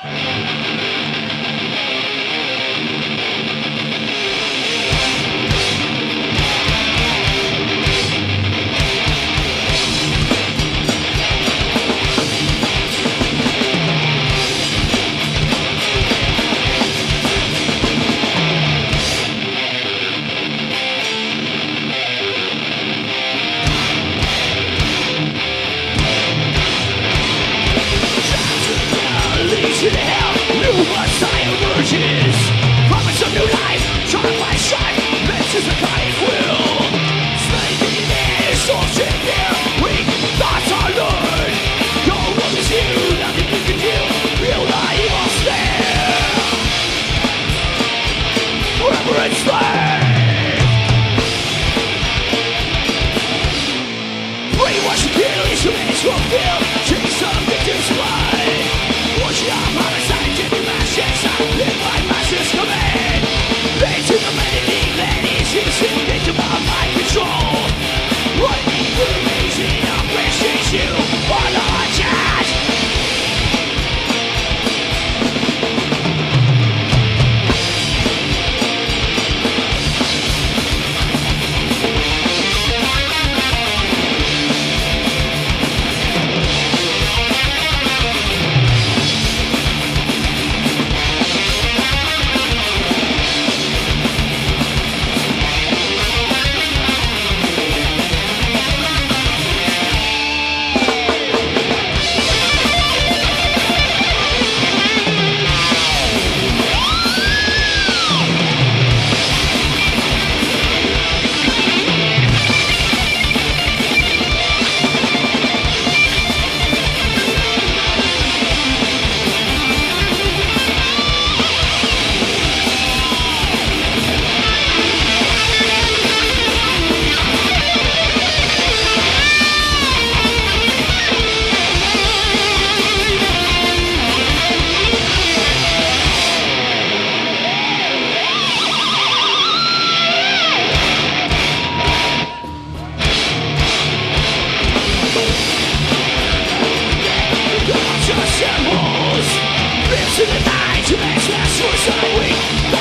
to the night suicide week